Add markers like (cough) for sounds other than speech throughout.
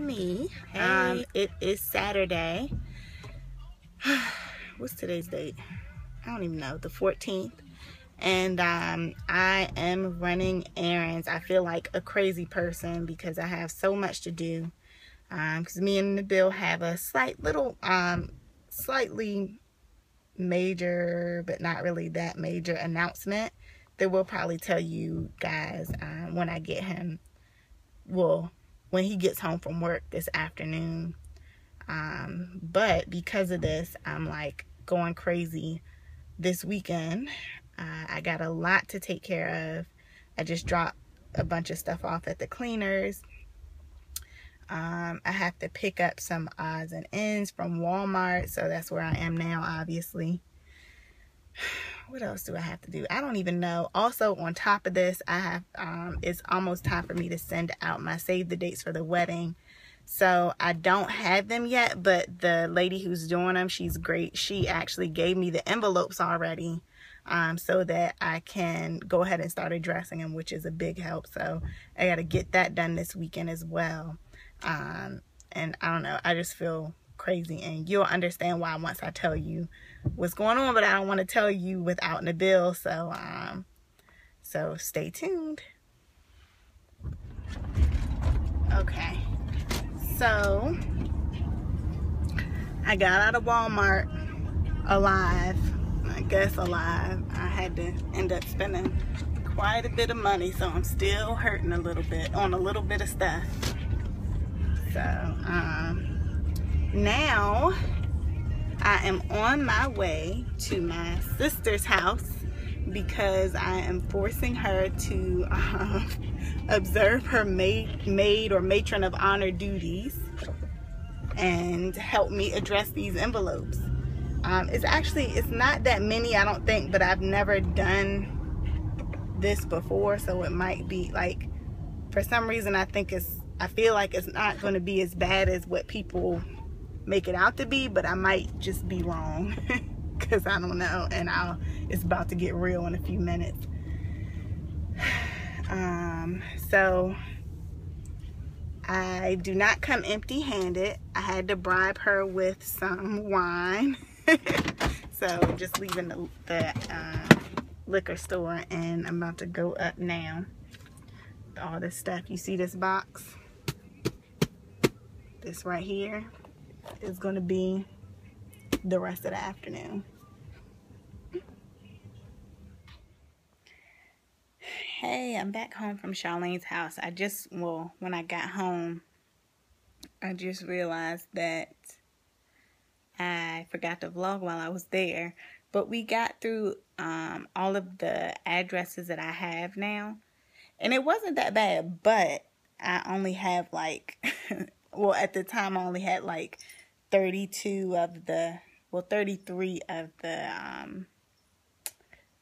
me. Hey. Um, it is Saturday. (sighs) What's today's date? I don't even know. The 14th. And um, I am running errands. I feel like a crazy person because I have so much to do. Because um, me and Nabil have a slight little, um, slightly major, but not really that major announcement that we'll probably tell you guys um, when I get him. Well, when he gets home from work this afternoon. Um, but because of this, I'm like going crazy this weekend. Uh, I got a lot to take care of. I just dropped a bunch of stuff off at the cleaners. Um, I have to pick up some odds and ends from Walmart, so that's where I am now, obviously. What else do I have to do? I don't even know. Also, on top of this, I have um, it's almost time for me to send out my save the dates for the wedding. So I don't have them yet, but the lady who's doing them, she's great. She actually gave me the envelopes already um, so that I can go ahead and start addressing them, which is a big help. So I got to get that done this weekend as well. Um, and I don't know, I just feel crazy and you'll understand why once I tell you what's going on, but I don't want to tell you without Nabil. So, um, so stay tuned. Okay. So, I got out of Walmart alive. I guess alive. I had to end up spending quite a bit of money, so I'm still hurting a little bit on a little bit of stuff. So, um, now I am on my way to my sister's house because I am forcing her to um, (laughs) observe her maid, maid or matron of honor duties and help me address these envelopes. Um, it's actually, it's not that many, I don't think, but I've never done this before, so it might be like, for some reason, I think it's, I feel like it's not going to be as bad as what people make it out to be, but I might just be wrong (laughs) because I don't know, and I'll, it's about to get real in a few minutes. (sighs) Um, so I do not come empty handed. I had to bribe her with some wine. (laughs) so just leaving the, the uh, liquor store and I'm about to go up now. All this stuff. You see this box? This right here is going to be the rest of the afternoon. Hey, I'm back home from Charlene's house. I just, well, when I got home, I just realized that I forgot to vlog while I was there. But we got through um, all of the addresses that I have now. And it wasn't that bad, but I only have like, (laughs) well, at the time I only had like 32 of the, well, 33 of the, um,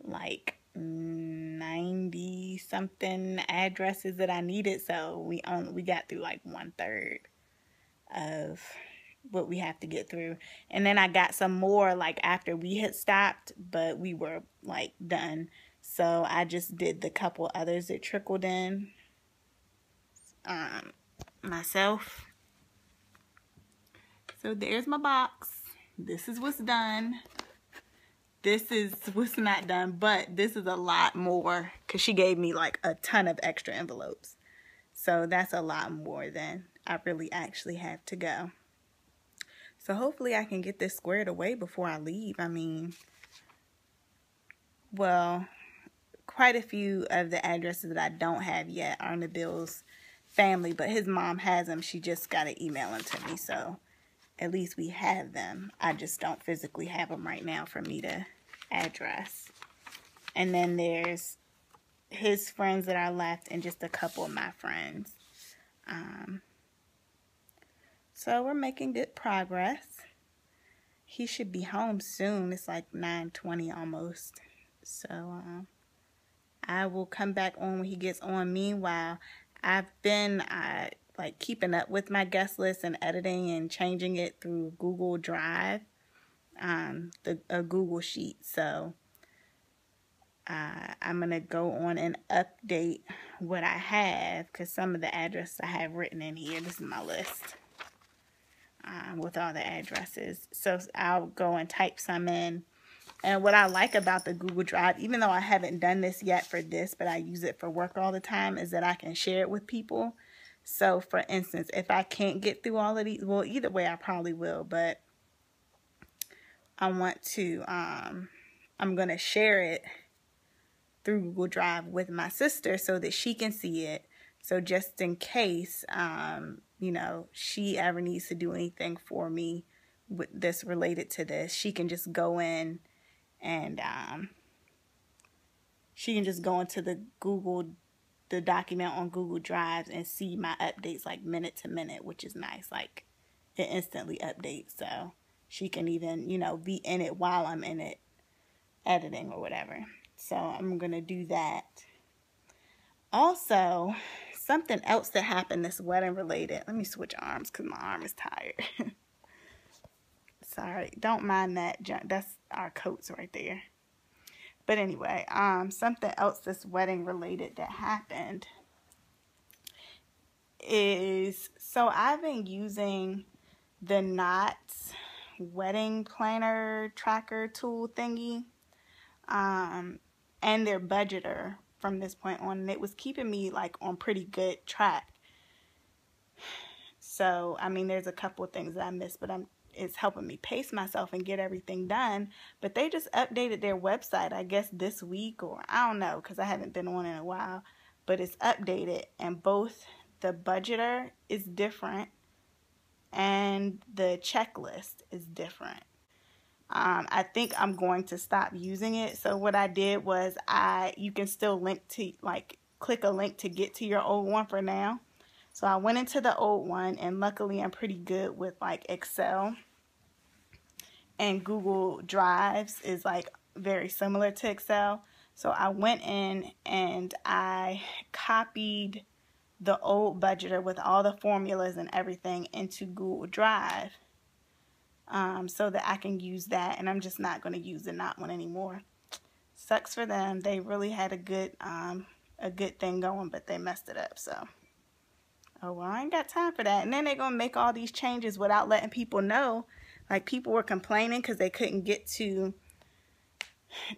like, 90 something addresses that I needed. So we only, we got through like one third of what we have to get through. And then I got some more like after we had stopped, but we were like done. So I just did the couple others that trickled in um, myself. So there's my box. This is what's done this is what's not done, but this is a lot more because she gave me like a ton of extra envelopes. So that's a lot more than I really actually have to go. So hopefully I can get this squared away before I leave. I mean, well, quite a few of the addresses that I don't have yet are Nabil's family, but his mom has them. She just got to email them to me. So at least we have them. I just don't physically have them right now for me to address. And then there's his friends that are left and just a couple of my friends. Um, so we're making good progress. He should be home soon. It's like 9.20 almost. So um, I will come back on when he gets on. Meanwhile, I've been uh, like keeping up with my guest list and editing and changing it through Google Drive, um, the a Google Sheet. So uh, I'm to go on and update what I have because some of the addresses I have written in here. This is my list um, with all the addresses. So I'll go and type some in. And what I like about the Google Drive, even though I haven't done this yet for this, but I use it for work all the time, is that I can share it with people. So, for instance, if I can't get through all of these, well, either way, I probably will, but I want to, um, I'm going to share it through Google Drive with my sister so that she can see it. So just in case, um, you know, she ever needs to do anything for me with this related to this, she can just go in and um, she can just go into the Google, the document on Google Drives and see my updates like minute to minute, which is nice. Like it instantly updates. So she can even, you know, be in it while I'm in it editing or whatever. So I'm going to do that. Also, something else that happened this wedding related. Let me switch arms because my arm is tired. (laughs) Sorry, don't mind that. That's our coats right there. But anyway, um, something else this wedding related that happened is so I've been using the Knot's wedding planner tracker tool thingy um, and their budgeter from this point on and it was keeping me like on pretty good track. So i mean there's a couple things that i missed but i'm it's helping me pace myself and get everything done but they just updated their website i guess this week or i don't know because i haven't been on in a while but it's updated and both the budgeter is different and the checklist is different um, I think I'm going to stop using it. So what I did was I you can still link to like click a link to get to your old one for now. So I went into the old one and luckily I'm pretty good with like Excel and Google Drives is like very similar to Excel. So I went in and I copied the old budgeter with all the formulas and everything into Google Drive um, so that I can use that. And I'm just not going to use the Knot one anymore. Sucks for them. They really had a good um, a good thing going, but they messed it up. So, oh well, I ain't got time for that. And then they're gonna make all these changes without letting people know. Like people were complaining because they couldn't get to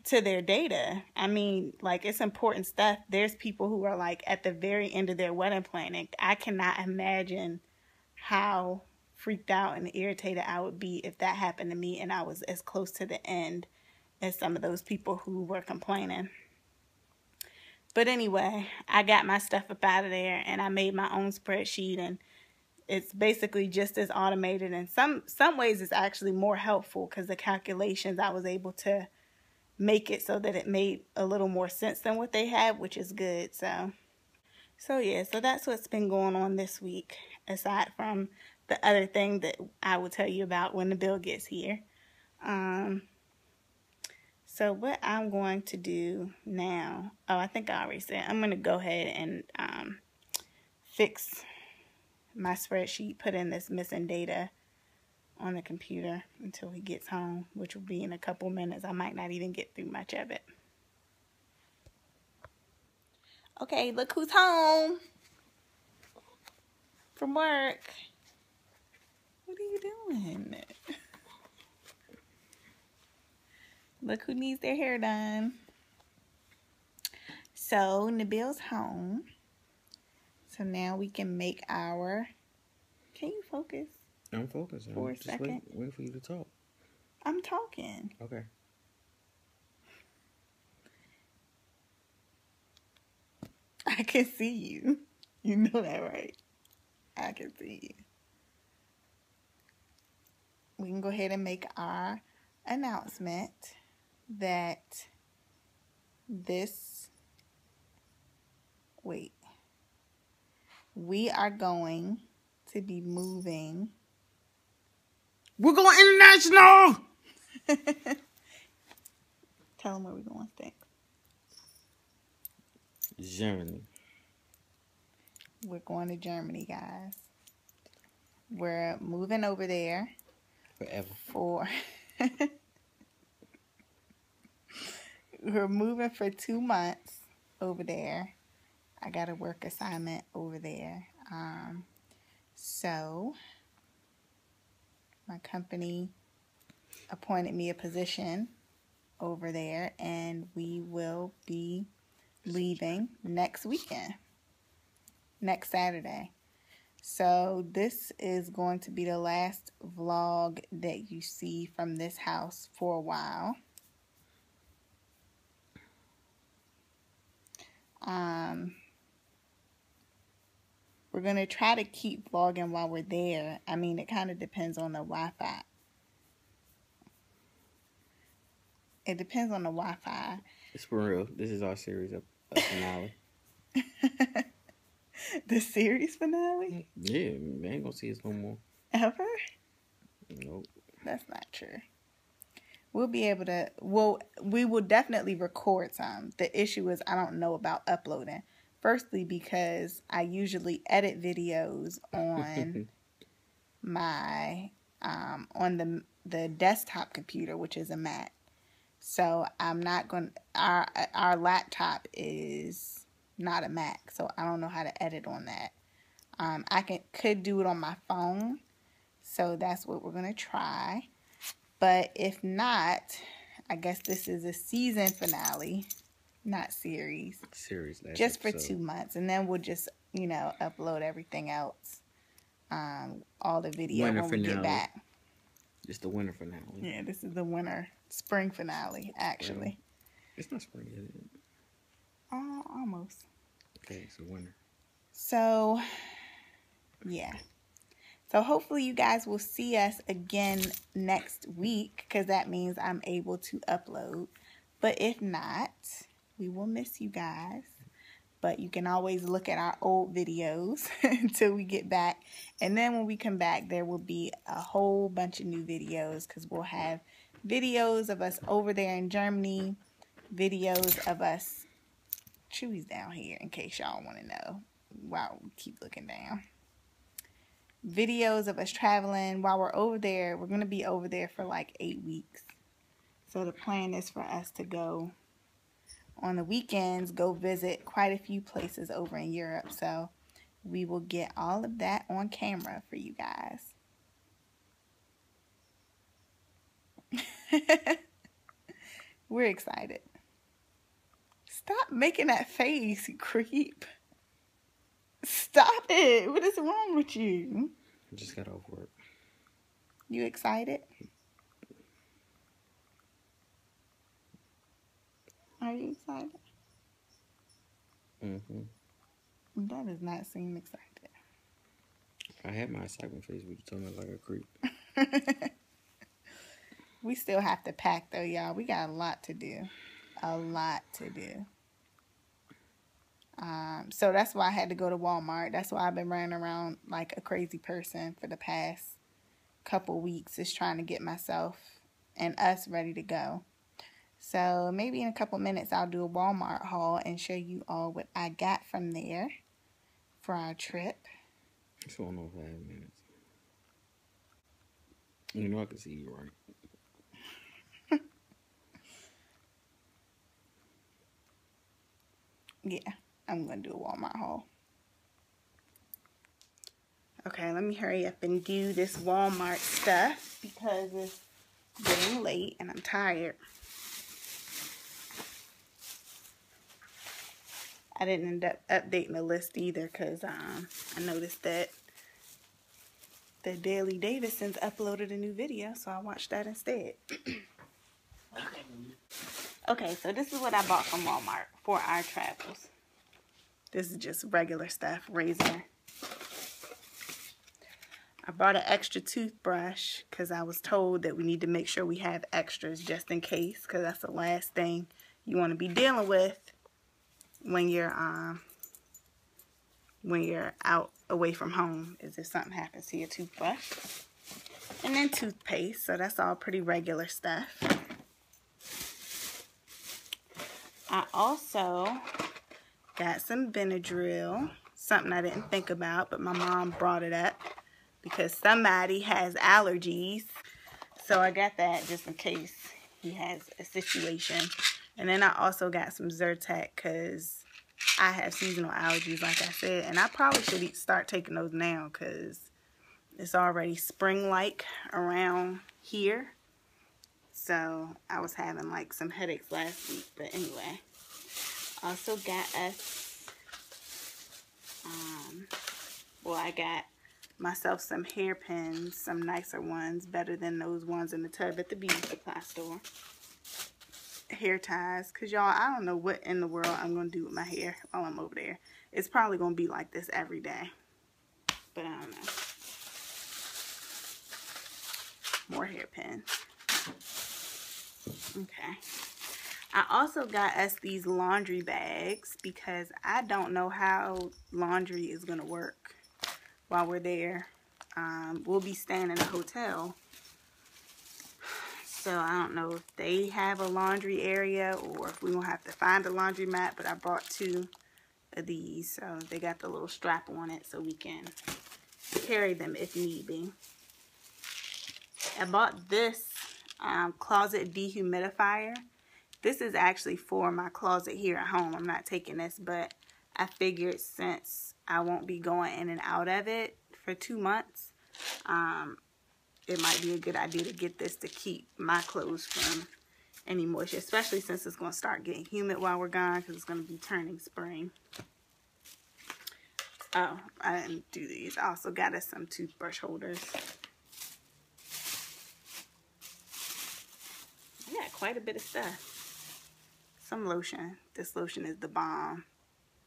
to their data. I mean, like it's important stuff. There's people who are like at the very end of their wedding planning. I cannot imagine how freaked out and irritated I would be if that happened to me and I was as close to the end as some of those people who were complaining. But anyway, I got my stuff up out of there and I made my own spreadsheet and it's basically just as automated in some some ways it's actually more helpful because the calculations I was able to make it so that it made a little more sense than what they had, which is good. So so yeah, so that's what's been going on this week aside from the other thing that I will tell you about when Nabil gets here. Um, so what I'm going to do now, oh, I think I already said, I'm going to go ahead and um, fix my spreadsheet, put in this missing data on the computer until he gets home, which will be in a couple minutes. I might not even get through much of it. Okay, look who's home from work. What are you doing? Look who needs their hair done. So Nabil's home. So now we can make our. Can you focus? I'm focusing. For a second. Wait, wait for you to talk. I'm talking. Okay. I can see you. You know that, right? I can see you we can go ahead and make our announcement that this, wait, we are going to be moving. We're going international! (laughs) Tell them where we're going, Stink. Germany. We're going to Germany, guys. We're moving over there Forever. For (laughs) we're moving for two months over there. I got a work assignment over there. Um, so my company appointed me a position over there, and we will be leaving next weekend, next Saturday. So this is going to be the last vlog that you see from this house for a while. Um, we're going to try to keep vlogging while we're there. I mean, it kind of depends on the Wi-Fi. It depends on the Wi-Fi. It's for real. This is our series of, of finale. (laughs) the series finale? Yeah, they ain't gonna see us no more. Ever? Nope. That's not true. We'll be able to. Well, we will definitely record some. The issue is I don't know about uploading. Firstly, because I usually edit videos on (laughs) my um, on the the desktop computer, which is a Mac. So I'm not going. Our our laptop is not a Mac, so I don't know how to edit on that. Um, I can could do it on my phone, so that's what we're gonna try. But if not, I guess this is a season finale, not series. Series Just for two months, and then we'll just you know upload everything else, um, all the video Winter when we get finale. back. It's the winter finale. Yeah, this is the winter spring finale actually. It's not spring, is it? Uh, almost. Okay, it's the winter. So, yeah. So hopefully you guys will see us again next week because that means I'm able to upload. But if not, we will miss you guys. But you can always look at our old videos (laughs) until we get back. And then when we come back, there will be a whole bunch of new videos because we'll have videos of us over there in Germany, videos of us. Chewy's down here in case y'all want to know. Wow, keep looking down. Videos of us traveling while we're over there. We're going to be over there for like eight weeks. So the plan is for us to go on the weekends, go visit quite a few places over in Europe. So we will get all of that on camera for you guys. (laughs) We're excited. Stop making that face, creep. Stop it. What is wrong with you? I just got off work. You excited? Are you excited? hmm That does not seem excited. I had my excitement face, but you told me like a creep. (laughs) we still have to pack though, y'all. We got a lot to do. A lot to do. Um, so that's why I had to go to Walmart. That's why I've been running around like a crazy person for the past couple weeks, just trying to get myself and us ready to go. So maybe in a couple minutes I'll do a Walmart haul and show you all what I got from there for our trip. It's on over five minutes. You know I can see you right. (laughs) Yeah, I'm going to do a Walmart haul. Okay, let me hurry up and do this Walmart stuff because it's getting late and I'm tired. I didn't end up updating the list either because um, I noticed that the Daily Davidsons uploaded a new video, so I watched that instead. okay. (clears throat) Okay, so this is what I bought from Walmart for our travels. This is just regular stuff, razor. I bought an extra toothbrush because I was told that we need to make sure we have extras just in case because that's the last thing you want to be dealing with when you're um when you're out away from home is if something happens to your toothbrush. And then toothpaste, so that's all pretty regular stuff. I also got some Benadryl, something I didn't think about, but my mom brought it up because somebody has allergies. So I got that just in case he has a situation. And then I also got some Zyrtec because I have seasonal allergies, like I said. And I probably should start taking those now because it's already spring-like around here. So I was having like some headaches last week. But anyway, also got us, um, well, I got myself some hairpins, some nicer ones, better than those ones in the tub at the beauty supply store. Hair ties, because y'all, I don't know what in the world I'm going to do with my hair while I'm over there. It's probably going to be like this every day. But I don't know. More hairpins. Okay. I also got us these laundry bags because I don't know how laundry is going to work while we're there. Um, we'll be staying in a hotel. So I don't know if they have a laundry area or if going to have to find a laundry mat. But I brought two of these. So they got the little strap on it so we can carry them if need be. I bought this um, closet dehumidifier. This is actually for my closet here at home. I'm not taking this, but I figured since I won't be going in and out of it for two months, um, it might be a good idea to get this to keep my clothes from any moisture, especially since it's going to start getting humid while we're gone because it's going to be turning spring. Oh, I didn't do these. I also got us some toothbrush holders. I got quite a bit of stuff. Some lotion. This lotion is the bomb.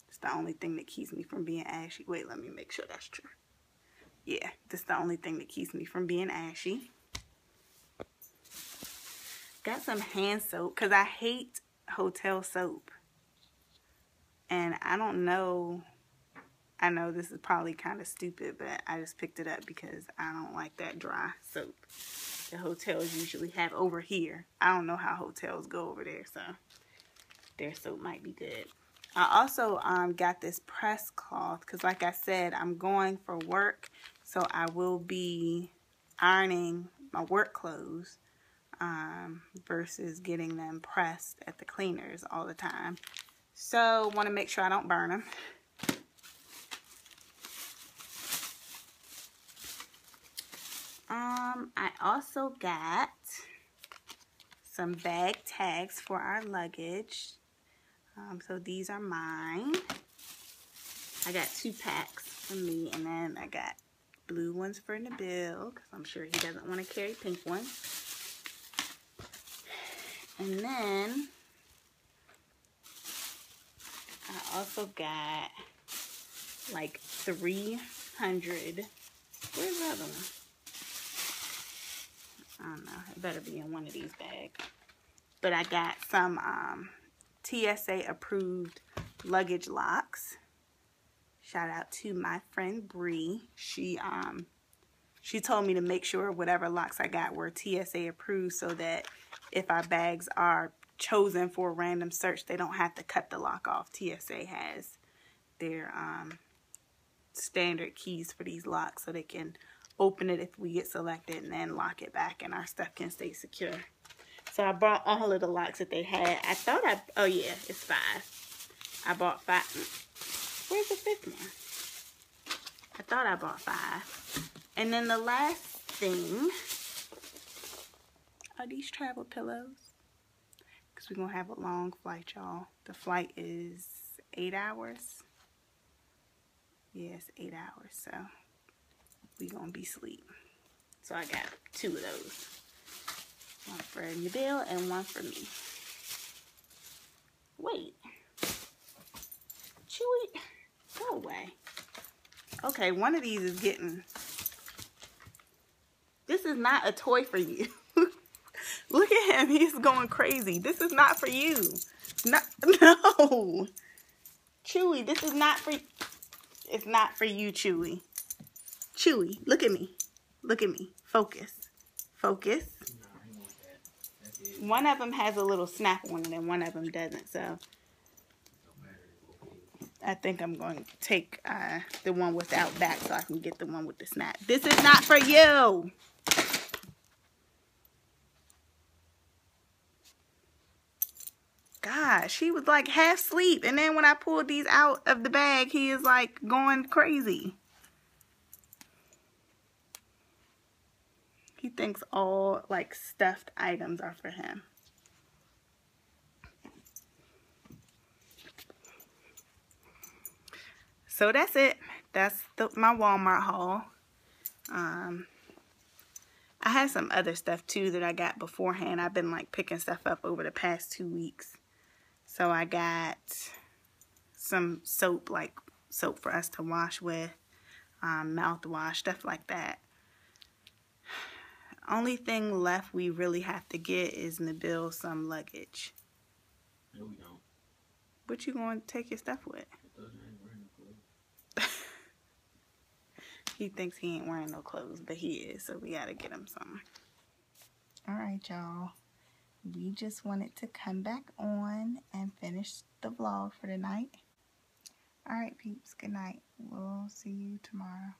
It's the only thing that keeps me from being ashy. Wait, let me make sure that's true. Yeah, this is the only thing that keeps me from being ashy. Got some hand soap because I hate hotel soap. And I don't know. I know this is probably kind of stupid, but I just picked it up because I don't like that dry soap the hotels usually have over here. I don't know how hotels go over there, so their soap might be good. I also um, got this press cloth because like I said, I'm going for work. So I will be ironing my work clothes um, versus getting them pressed at the cleaners all the time. So want to make sure I don't burn them. Um, I also got some bag tags for our luggage. Um, so these are mine. I got two packs for me, and then I got blue ones for Nabil, because I'm sure he doesn't want to carry pink ones. And then I also got like 300. Where's the other one? I don't know. It better be in one of these bags. But I got some um, TSA approved luggage locks. Shout out to my friend Bree. She um she told me to make sure whatever locks I got were TSA approved so that if our bags are chosen for a random search, they don't have to cut the lock off. TSA has their um, standard keys for these locks so they can open it if we get selected and then lock it back and our stuff can stay secure. So I bought all of the locks that they had. I thought I, oh yeah, it's five. I bought five. Where's the fifth one? I thought I bought five. And then the last thing are these travel pillows. Because we're going to have a long flight, y'all. The flight is eight hours. Yes, yeah, eight hours. So we going to be asleep. So I got two of those. One for Nabil and one for me. Wait. Chewy, go away. Okay, one of these is getting... This is not a toy for you. (laughs) Look at him. He's going crazy. This is not for you. No. (laughs) no. Chewy, this is not for... It's not for you, Chewy. Chewy, look at me. Look at me. Focus. Focus one of them has a little snap on it and one of them doesn't. So I think I'm going to take uh, the one without back so I can get the one with the snap. This is not for you. gosh, he was like half asleep. And then when I pulled these out of the bag, he is like going crazy. He thinks all like stuffed items are for him. So that's it. That's the, my Walmart haul. Um, I had some other stuff too that I got beforehand. I've been like picking stuff up over the past two weeks. So I got some soap, like soap for us to wash with, um, mouthwash, stuff like that. Only thing left we really have to get is Nabil some luggage. No, we don't. What you going to take your stuff with? (laughs) he thinks he ain't wearing no clothes, but he is, so we gotta get him some. Alright, y'all. We just wanted to come back on and finish the vlog for tonight. Alright, peeps. Good night. We'll see you tomorrow.